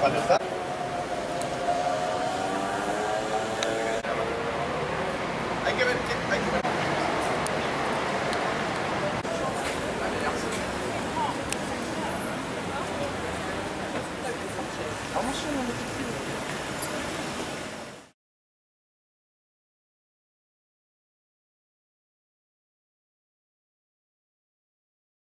Quando sta? Anche perché, anche perché 楽しむ